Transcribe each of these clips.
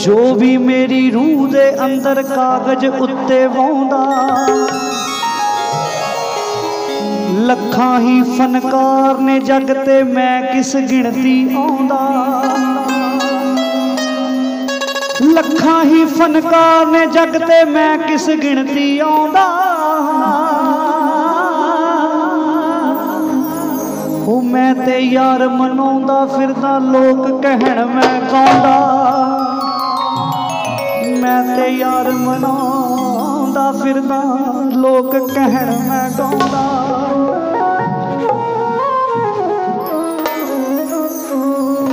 ਜੋ ਵੀ ਮੇਰੀ ਰੂਹ ਦੇ ਅੰਦਰ ਕਾਗਜ਼ ਉੱਤੇ ਵਾਉਂਦਾ, ਲੱਖਾਂ ਹੀ ਫਨਕਾਰ ਨੇ ਜਗ ਤੇ ਮੈਂ ਕਿਸ ਗਿਣਤੀ ਆਉਂਦਾ। ਲੱਖਾਂ ਹੀ ਫਨਕਾਰ ਨੇ ਜਗ ਤੇ ਮੈਂ ਕਿਸ ਗਿਣਤੀ ਆਉਂਦਾ। ਉਹ ਮੈਂ ਤੇ ਯਾਰ ਮਨਾਉਂਦਾ ਫਿਰਦਾ, ਲੋਕ ਕਹਿਣ ਮੈਂ ਗਾਉਂਦਾ। ਮੈਂ ਤੇ ਯਾਰ ਮਨਾਉਂਦਾ ਫਿਰਦਾ ਲੋਕ ਕਹਿਣ ਮੈਂ ਗਾਉਂਦਾ।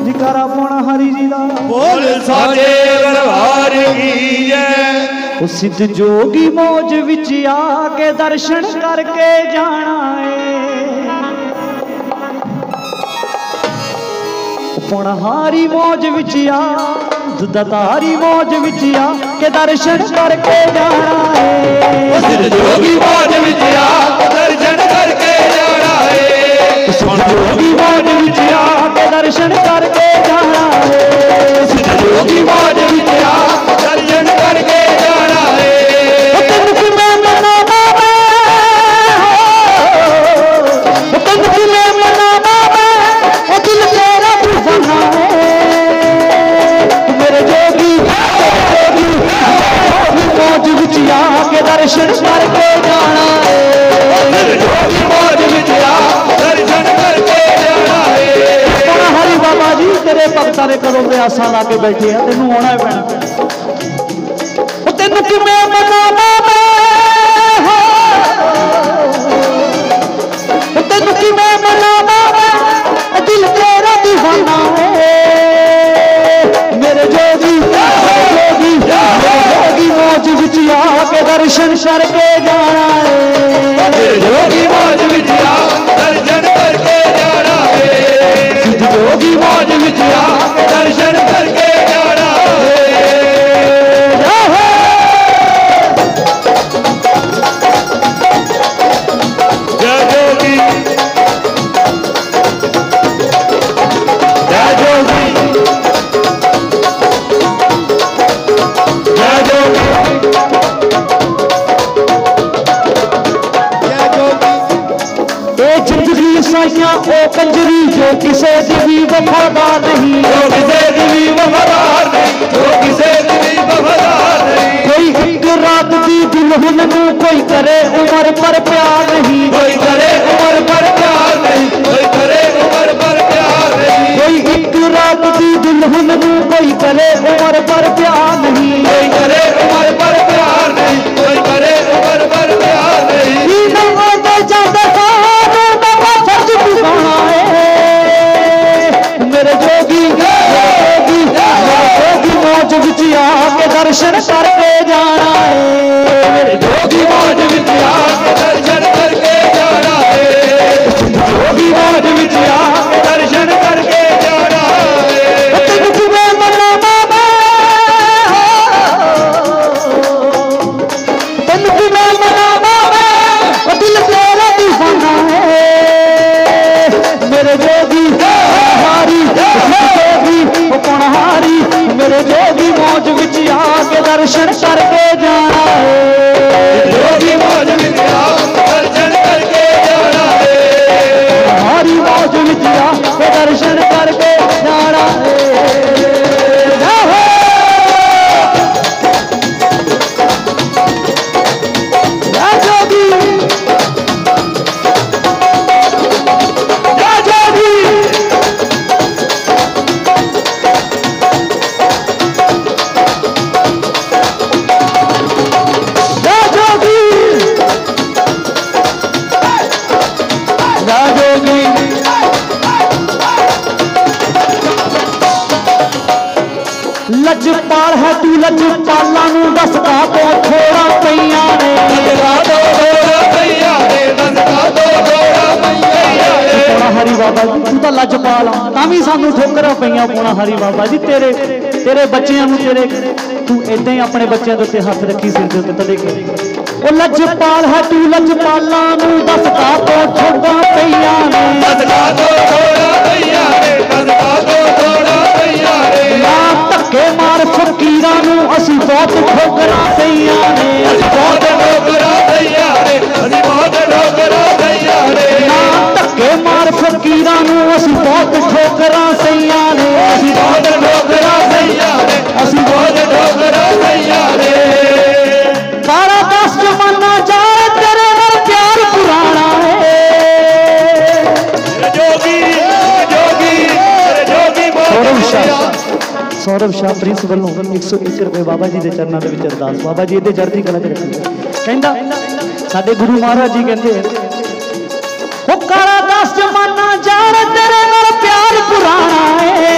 ਜਿਕਾਰਾ ਪਾਉਣਾ ਹਰੀ ਜੀ ਦਾ। ਬੋਲ ਸਾਚੇ ਦਰਬਾਰ ਕੀ ਜੈ ਉਹ ਸਿੱਧ ਜੋਗੀ ਮੋਜ ਵਿੱਚ ਆ ਕੇ ਦਰਸ਼ਨ ਕਰਕੇ ਜਾਣਾ ਏ। ਪੁਣਹਾਰੀ ਮੋਜ ਵਿੱਚ ਆ ਦੁੱਧਾਰੀ ਮੋਜ ਵਿੱਚ ਆ, ਕੇ ਦਰਸ਼ਨ ਕਰਕੇ ਜਾਣਾ ਏ। ਸਿਰ ਜੋਗੀ ਬਾਜ ਵਿੱਚ ਆ ਦਰਸ਼ਨ ਵਿੱਚ ਆ ਕੇ ਦਰਸ਼ਨ ਕਰਕੇ ਜਾਣਾ ਏ। ਸਿਰ ਜੋਗੀ ਬਾਜ ਵਿੱਚ ਆ ਦਰਸ਼ਨ ਕਰਕੇ ਜਾਣਾ ਏ। ਹੁਣ ਹਰੀ ਬਾਬਾ ਜੀ ਤੇਰੇ ਭਗਤਾਂ ਨੇ ਕਦੋਂ ਦੇ ਆਸਾਂ ਲਾ ਕੇ ਬੈਠੇ ਆ? ਤੈਨੂੰ ਆਉਣਾ ਹੀ ਪੈਣਾ। ਆ ਕੇ ਦਰਸ਼ਨ ਕਰਕੇ ਆ ਕੇ ਕੇ ਦਰਸ਼ਨ ਕਰਕੇ ਤੂੰ ਤਾਂ ਲੱਜਪਾਲ ਤਾਂ ਵੀ ਸਾਨੂੰ ਠੋਕਰਾਂ ਪਈਆਂ ਪੋਣਾ ਹਰੀ ਬਾਬਾ ਜੀ ਤੇਰੇ ਤੇਰੇ ਬੱਚਿਆਂ ਨੂੰ ਤੇਰੇ ਤੂੰ ਇਦਾਂ ਹੀ ਆਪਣੇ ਬੱਚਿਆਂ ਦੇ ਉੱਤੇ ਹੱਥ ਰੱਖੀ ਸਿਰ ਦੇ ਉੱਤੇ ਤਦੇ ਕੇ। ਉਹ ਲੱਜਪਾਲ ਹੈ ਤੂੰ ਲੱਜਪਾਲਾਂ ਨੂੰ ਦੱਸਦਾ ਤੋਂ ਠੋਕਾਂ ਪਈਆਂ ਨੇ। ਦਸਕਾ ਦੋ ਦੋੜਾ ਪਈਆ ਰੇ ਦਸਕਾ ਦੋ ਦੋੜਾ ਪਈਆ ਨਾ। ਧੱਕੇ ਮਾਰ ਫਕੀਰ ਬਹੁਤ ਠੋਕਰਾਂ ਪਈਆਂ ਨੇ। ਅਸੀਂ ਬਹੁਤ ਠੋਕਰਾਂ ਪ੍ਰਿੰਸ ਵੱਲੋਂ 101 ਰੁਪਏ ਬਾਬਾ ਜੀ ਦੇ ਚਰਨਾਂ ਦੇ ਵਿੱਚ ਅਰਦਾਸ। ਬਾਬਾ ਜੀ, ਇਹਦੇ ਚੜ੍ਹਦੀ ਕਲਾ ਚ ਰੱਖੀ ਕਹਿੰਦਾ, ਸਾਡੇ ਗੁਰੂ ਮਹਾਰਾਜ ਜੀ ਕਹਿੰਦੇ ਉਹ ਕਾਰਾ ਦਸ ਜਮਾਨਾ ਜਾਣ, ਤੇਰੇ ਨਾਲ ਪਿਆਰ ਪੁਰਾਣਾ ਏ।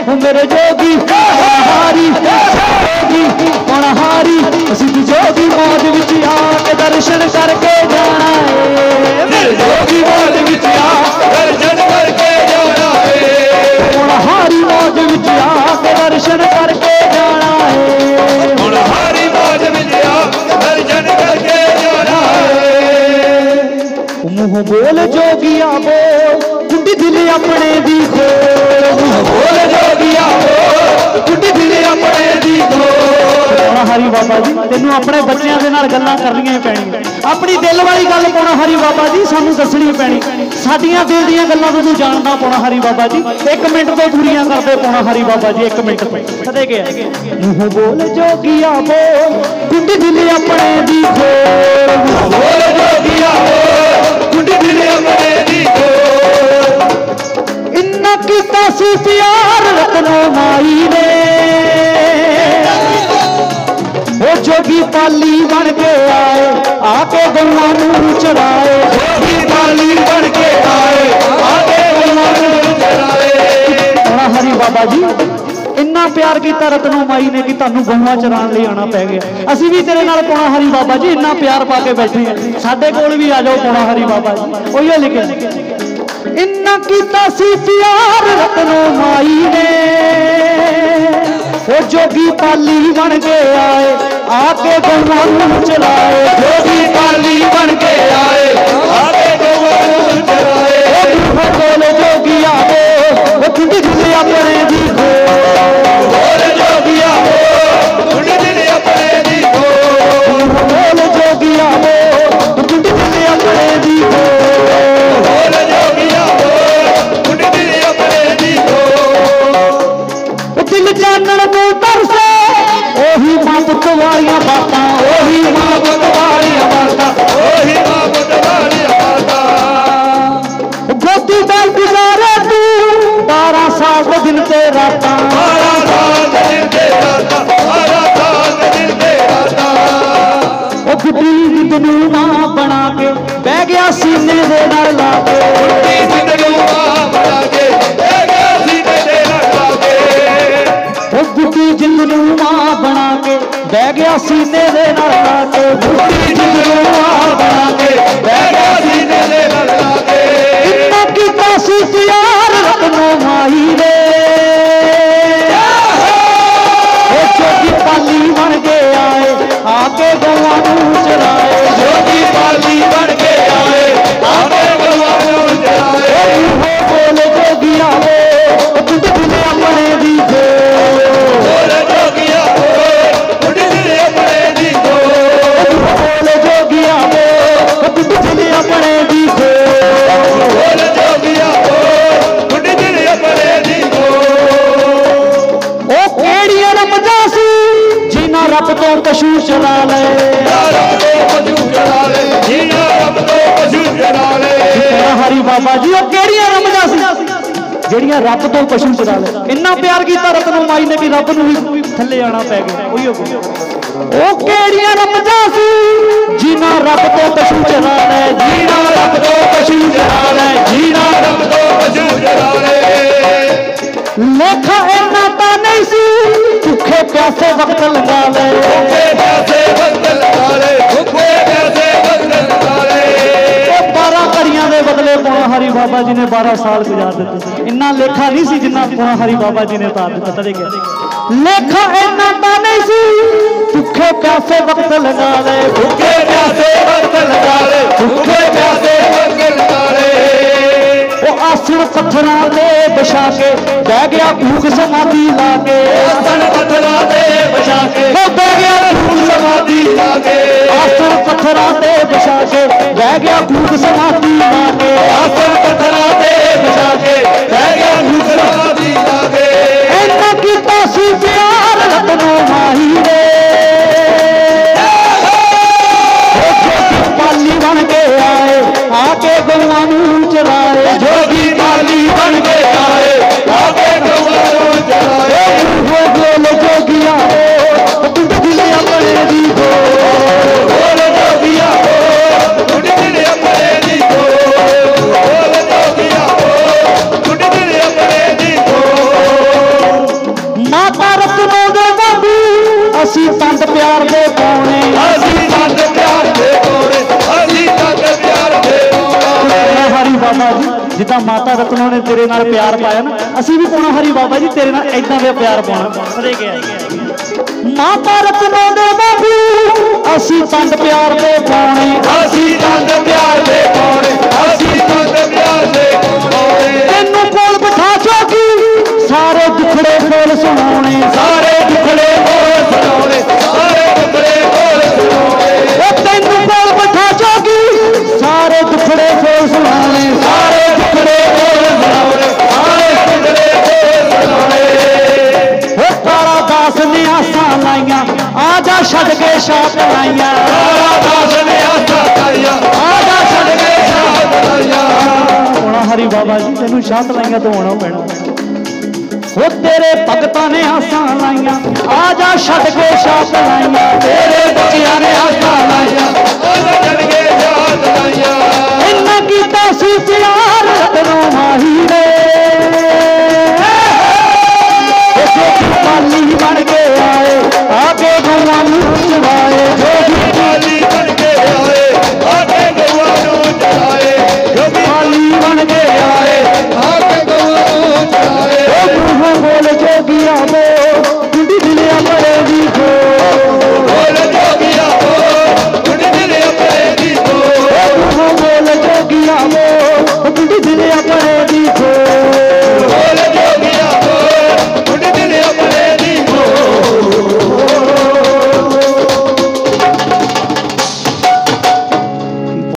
ਉਹ ਮੇਰੇ ਜੋਗੀ ਹਾਰੀ ਜੋਗੀ ਹੁਣ ਹਾਰੀ ਅਸੀਂ ਜੋਗੀ ਮੌਜ ਵਿੱਚ ਆ ਕੇ ਦਰਸ਼ਨ ਕਰਕੇ ਜਾਣਾ ਏ। ਦਿਲ ਹਰੀ ਬਾਬਾ ਜੀ। ਤੈਨੂੰ ਆਪਣੇ ਬੱਚਿਆਂ ਦੇ ਨਾਲ ਗੱਲਾਂ ਕਰਨੀਆਂ ਪੈਣੀਆਂ। ਆਪਣੀ ਦਿਲ ਵਾਲੀ ਗੱਲ ਪਾਉਣਾ ਹਰੀ ਬਾਬਾ ਜੀ, ਸਾਨੂੰ ਦੱਸਣੀ ਪੈਣੀ। ਸਾਡੀਆਂ ਦਿਲ ਦੀਆਂ ਗੱਲਾਂ ਤੋਂ ਤੂੰ ਜਾਣਦਾ ਪਾਉਣਾ ਹਰੀ ਬਾਬਾ ਜੀ। ਇੱਕ ਮਿੰਟ ਤੋਂ ਪੂਰੀਆਂ ਕਰਦੇ ਪਾਉਣਾ ਹਰੀ ਬਾਬਾ ਜੀ, ਇੱਕ ਮਿੰਟ ਕਦੇ ਗਿਆ। ਮੂੰਹ ਬੋਲ ਜੋਗੀਆ ਬੋਲ ਕੁੰਡੀ ਦਿਲ ਆਪਣੇ ਦੀ ਖੋਲ ਬੋਲ ਜੋਗੀਆ ਹੋ ਕੁੱਟੀ ਦਿਲ ਆਪਣੇ ਦੀ ਖੋ। ਇੰਨਾ ਕੀਤਾ ਸੀ ਪਿਆਰ, ਰਤਨੋ ਮਾਈ ਨੇ। ਜੋਗੀ ਪਾਲੀ ਬਣ ਕੇ ਆਏ ਆ ਕੇ ਗਊਆਂ ਨੂੰ ਚਰਾਏ ਜੋਗੀ ਪਾਲੀ ਬਣ ਕੇ ਆਏ ਆਗੇ ਗੁਰੂਆਂ ਨੂੰ ਚੜਾਏ। ਹੋਣਾ ਹਰੀ ਬਾਬਾ ਜੀ। ਇੰਨਾ ਪਿਆਰ ਕੀਤਾ ਰਤਨੋ ਮਾਈ ਨੇ ਕਿ ਤੁਹਾਨੂੰ ਗਊਆਂ ਚਰਾਉਣ ਲਈ ਆਣਾ ਪੈ ਗਿਆ। ਅਸੀਂ ਵੀ ਤੇਰੇ ਨਾਲ ਪੋਣਾ ਹਰੀ ਬਾਬਾ ਜੀ ਇੰਨਾ ਪਿਆਰ ਪਾ ਕੇ ਬੈਠੇ ਹਾਂ। ਸਾਡੇ ਕੋਲ ਵੀ ਆ ਜਾਓ ਪੋਣਾ ਹਰੀ ਬਾਬਾ ਜੀ। ਉਹੀਓ ਲਿਖਿਆ ਇੰਨਾ ਕੀਤਾ ਸੀ ਪਿਆਰ ਰਤਨੋ ਮਾਈ ਨੇ। ਉਹ ਜੋਗੀ ਪਾਲੀ ਬਣ ਕੇ ਆਏ। ਆ ਕੇ ਗਊਆਂ ਨੂੰ ਚਲਾਏ ਜੋਗੀ ਪਾਲੀ ਬਣ ਕੇ ਆਏ ਆਗੇ ਗੁਰੂਆਂ ਨੂੰ ਚੜਾਏ ਉਹ ਕੋਲ ਜੋਗੀ ਨੂੰ ਮਾਂ ਬਣਾ ਕੇ, ਬਹਿ ਗਿਆ ਸੀਨੇ ਦੇ ਨਾਲ ਲਾ ਕੇ ਗੁੱਡੀ ਨੂੰ ਮਾਂ ਬਣਾ ਕੇ। ਪਸ਼ੂ ਚਰਾ ਲਏ ਰੱਬ ਤੋਂ ਪਸ਼ੂ ਚੜਾ ਲੈ ਜੀਣਾ ਰੱਬ ਤੋਂ ਪਸ਼ੂ ਚੜਾ ਲੈ ਮੇਰਾ ਹਰੀ ਬਾਬਾ ਜੀ ਉਹ ਕਿਹੜੀਆਂ ਰਮਜਾਂ ਸੀ? ਜਿਹੜੀਆਂ ਰੱਬ ਤੋਂ ਪਸ਼ੂ ਚਰਾ ਲਏ। ਇੰਨਾ ਪਿਆਰ ਕੀਤਾ ਰਤਨੋ ਮਾਈ ਨੇ ਕਿ ਰੱਬ ਨੂੰ ਵੀ ਥੱਲੇ ਆਣਾ ਪੈ ਗਿਆ। ਉਹੀ ਹੋ ਗਿਆ। ਉਹ ਕਿਹੜੀਆਂ ਰਮਜਾਂ ਸੀ? ਜਿਨ੍ਹਾਂ ਰੱਬ ਤੋਂ ਪਸ਼ੂ ਚਰਾ ਲਏ। ਜੀਣਾ ਰੱਬ ਤੋਂ ਪਸ਼ੂ ਚੜਾ ਲੈ ਜੀਣਾ ਰੱਬ ਤੋਂ ਪਸ਼ੂ ਚੜਾ ਲੈ ਲੇਖਾ ਇੰਨਾ ਤਾਂ ਨਹੀਂ ਸੀ। भूखे प्यासे वक्त लगा ले भूखे प्यासे वक्त लगा ले भूखे प्यासे वक्त लगा ले बारह घड़िया बदले पौना हरी बाबा जी ने बारह साल गुजार दिए इन्ना लेखा नहीं सी जिन्ना पौना हरी बाबा जी ने तार दिता तड़े गया लेखा इन्ना तो नहीं सी। भूखे प्यासे वक्त लगा ले भूखे प्यासे वक्त लगा ले भूखे प्यासे वक्त लगा ले वो आसिर पत्थर दे बिछा के बह गया भूख समाधि ला के ਗਿਆ ਖੂਬ ਸਮਾਤੀ ਮਾਂ ਦੇ ਆਸਰ ਸਤਨਾਮ ਨੇ ਤੇਰੇ ਨਾਲ ਪਿਆਰ ਪਾਇਆ ਨਾ, ਅਸੀਂ ਵੀ ਪਾਉਣਾ ਹਰੀ ਬਾਬਾ ਜੀ, ਤੇਰੇ ਨਾਲ ਐਦਾਂ ਦੇ ਪਿਆਰ ਪਾਉਣਾ। ਮਾਤਾ ਰਤਨਾ ਦੇ ਬਾਬੂ, ਅਸੀਂ ਤੰਦ ਪਿਆਰ ਦੇ ਪਾਉਣੇ। ਅਸੀਂ ਤੰਦ ਪਿਆਰ ਦੇ ਆਸਾਂ ਲਾਈਆਂ ਤੋਂ ਆਉਣਾ ਪੈਣਾ। ਹੋ ਤੇਰੇ ਭਗਤਾਂ ਨੇ ਆਸਾਂ ਲਾਈਆਂ, ਆ ਜਾ ਛੱਡ ਕੇ ਸ਼ਾਪ ਲਾਈਆਂ, ਤੇਰੇ ਬੱਚਿਆਂ ਨੇ ਆਸਾਂ ਲਾਈਆਂ।